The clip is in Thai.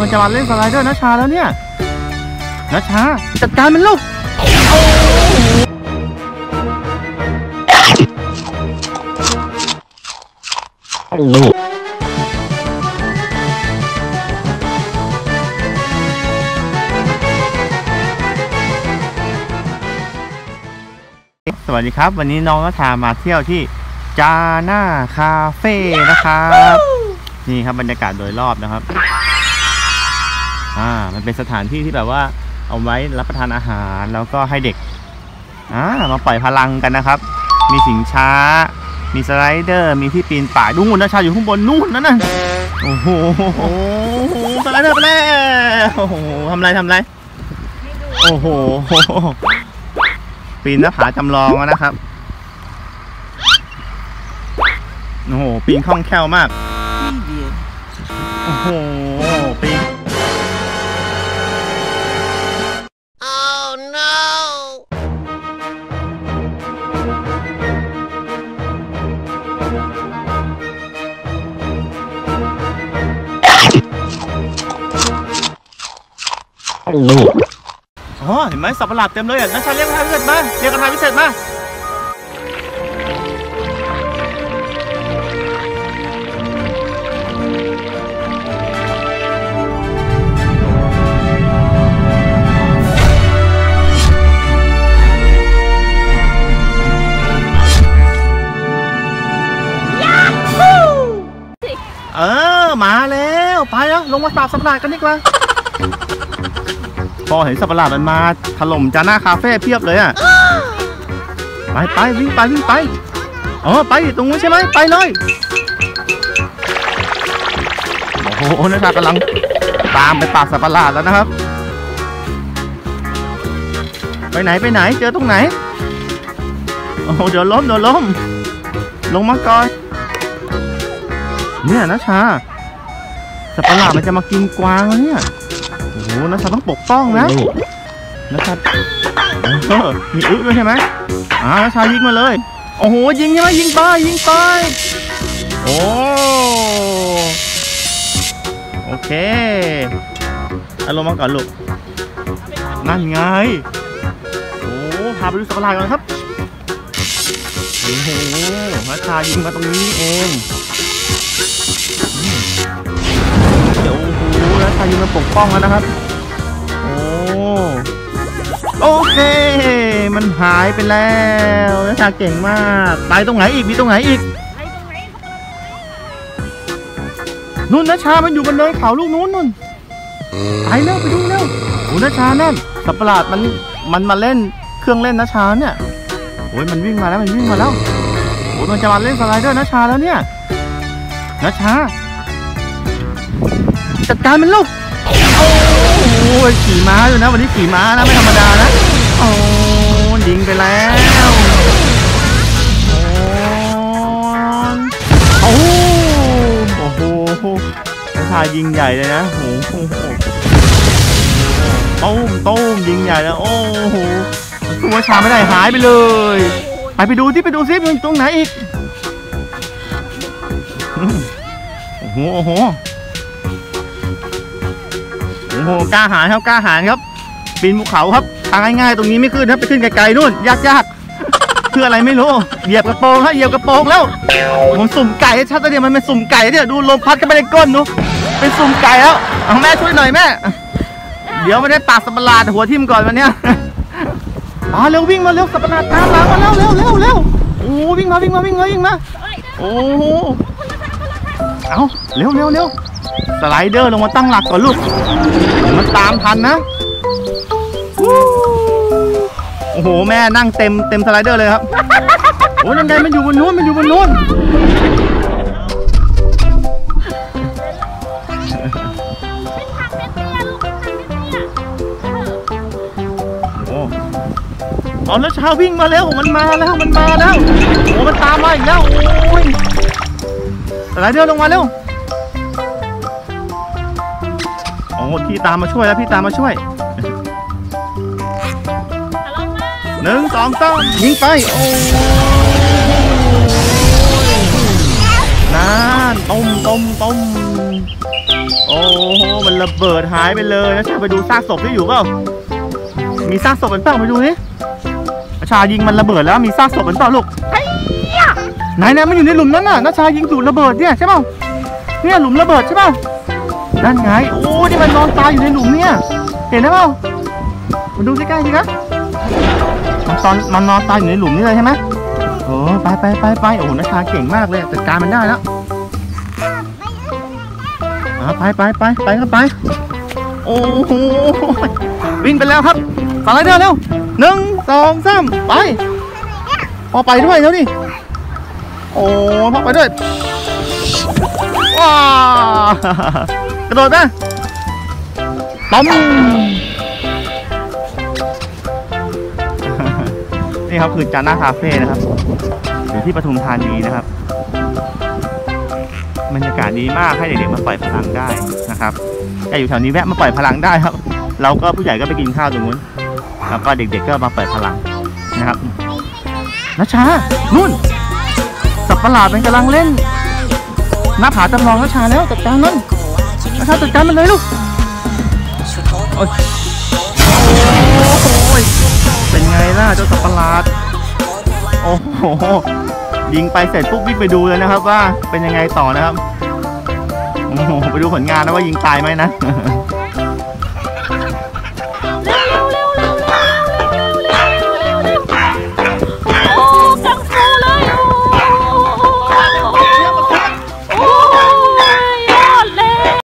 มันจะมาเล่นสไลเดอร์นะชาแล้วเนี่ยนะชาจัดการมันลูกสวัสดีครับ วันนี้น้องนัชชามาเที่ยวที่จาน่าคาเฟ่นะครับ นี่ครับบรรยากาศโดยรอบนะครับ อ่ามันเป็นสถานที่ที่แบบว่าเอาไว้รับประทานอาหารแล้วก็ให้เด็กอ่ามาปล่อยพลังกันนะครับ มีสิงช้า มีสไลเดอร์ มีที่ปีนป่ายนู่นนะชาอยู่ข้างบนนู่นนั่นน่ะโอ้โหสไลเดอร์ไปแล้วโอ้โหทำไรทำไรโอ้โหปีนหน้าผาจำลองนะครับโอ้โหปีนคล่องแคล่วมากโอ้โห อ๋อเห็นไหมสับประหลาดเต็มเลยอะนัชชาเรียกกระทาพิเศษมาเรียกกระทาพิเศษมาเออมาแล้ว ไปแล้วลงมาปราบสัตว์ประหลาดกันดีกว่า พอเห็นสัตว์ประหลาดมันมาถล่มจาน่าคาเฟ่เพียบเลยอะไปไปวิ่งไปวิ่งไปอ๋อไปตรงนู้นใช่ไหมไปเลยโอ้โหนักชากำลังตามไปปราบสัตว์ประหลาดแล้วนะครับ ไปไหนไปไหนเจอตรงไหนโอ้โหเดี๋ยวล้มเดี๋ยวล้ม ลงมาก่อนเนี่ยนะชาสัตว์ประหลาดมันจะมากินกวางแล้วเนี่ย โอ้โหนะชาต้องปกป้องนะนะครับเออมีอึด้วยใช่ไหมอ่านะชายิงมาเลย โอ้โห ยิงใช่ไหมยิงไปยิงไปโอ้โอเคเอาลงมาก่อนลูก นั่นไง โอ้พาไปดูสัตว์ประหลาดก่อนครับ โอ้โหนะชายิงมาตรงนี้นี่เองายิงมาปกป้องแล้วนะครับ โอ้โอเค มันหายไปแล้วแล้วชาเก่งมากไปตรงไหนอีกมีตรงไหนอีกนู่นนะชา มันอยู่บนเนินเขาลูกนู้นนู่นไปเร็วไปดูเร็วโอ้นะชานั่นสัตว์ประหลาดมันมันมาเล่นเครื่องเล่นนะชาเนี่ยโอ้ยมันวิ่งมาแล้วมันวิ่งมาแล้วโอ้ยมันจะมาเล่นสไลเดอร์นะชาแล้วเนี่ยนะชา จัดการมันลูกโอ้ยขี่ม้าอยู่นะ วันนี้ขี่ม้านะไม่ธรรมดานะโอ้ยิงไปแล้วโอ้โอ้โหชายยิงใหญ่เลยนะโอ้โหต้มต้มยิงใหญ่แล้ว โอ้โหตัวชาไม่ได้หายไปเลยไปไปดูที่ไปดูซิมันตรงไหนอีกโอ้โห โหกล้าหาญครับกล้าหาญครับปีนภูเขาครับทางง่ายๆตรงนี้ไม่ขึ้นครับไปขึ้นไกลๆนู่นยากๆเพื่ออะไรไม่รู้เหยียบกระโปรงแล้วเหยียบกระโปรงแล้วผมสุ่มไก่ชัดเลยวมันเป็นสุ่มไก่เนี่ยดูลมพัดกันไปในก้นดูเป็นสุ่มไก่แล้วเอาแม่ช่วยหน่อยแม่ เดี๋ยวไม่ได้ปากสับประหลาดหัวทิ่มก่อนวันเนี้ยอ๋อเร็ววิ่งมาเร็วสับประหลาดตามหลังมาแล้วเร็วเร็วเร็วโอ้วิ่งมาวิ่งมาวิ่งมาวิ่งมาโอ้ เอาเร็วเร็วเร็วสไลเดอร์ลงมาตั้งหลักก่อนลูกมันตามทันนะวู้โอ้โหแม่นั่งเต็มเต็มสไลเดอร์เลยครับโอ้ยยังไงมันอยู่บนนู้นมันอยู่บนนู้นโอ้เอาแล้วเช้าวิ่งมาแล้วมันมาแล้วมันมาแล้วโอ้มันตามมาอีกแล้วโอ้ยส ไลเดอร์ลงมาเร็วโอ้พี่ตามมาช่วยแล้วพี่ตามมาช่วยหนึ่งสองสามยิงไป โอ้นานต้มต้มต้มโอ้โห มันระเบิดหายไปเลยนะชาไปดูซากศพที่อยู่เปล่า มีซากศพเป็นเปล่าไปดูนี่ชายิงมันระเบิดแล้วมีซากศพเป็นเปล่าลูก ไหนนะมันอยู่ในหลุมนั้นน่ะนัชชายิงถูกระเบิดเนี่ยใช่เปล่าเนี่ยหลุมระเบิดใช่เปล่านั่นไงโอ้นี่มันนอนตายอยู่ในหลุมเนี่ย เห็นไหมเปล่ามาดูใกล้ๆสิครับมันตอนมันนอนตายอยู่ในหลุมนี่เลยใช่ไหมโอ้ไปไปไปไปโอ้นัชชาเก่งมากเลยจัดการมันได้แล้วอ่าไปไปไปไปครับไปโอ้โหวิ่งไปแล้วครับสไลเดอร์เร็วหนึ่งสองสามไปพอไปด้วยแล้วนี่ โอ้พอไปด้วยว้ากระโดดนะต้มนี่ครับคือจาน่าคาเฟ่นะครับอยู่ที่ปทุมธานีนะครับบรรยากาศดีมากให้เด็กๆมาปล่อยพลังได้นะครับใครอยู่แถวนี้แวะมาปล่อยพลังได้ครับ เราก็ผู้ใหญ่ก็ไปกินข้าวตรงนู้นแล้วก็เด็กๆก็มาปล่อยพลังนะครับนัชชา นู่น ประหลาดมันกำลังเล่นน้าผาจำลองนัชชาแล้วจัดการมันนัชชาจัดการมันเลยลูกโอ้ยโอ้ยเป็นไงล่ะเจ้าสับประหลาด โอ้โหยิงไปเสร็จปุ๊บวิ่งไปดูเลยนะครับว่าเป็นยังไงต่อนะครับ โอ้โหไปดูผลงานนะว่ายิงตายไหมนะ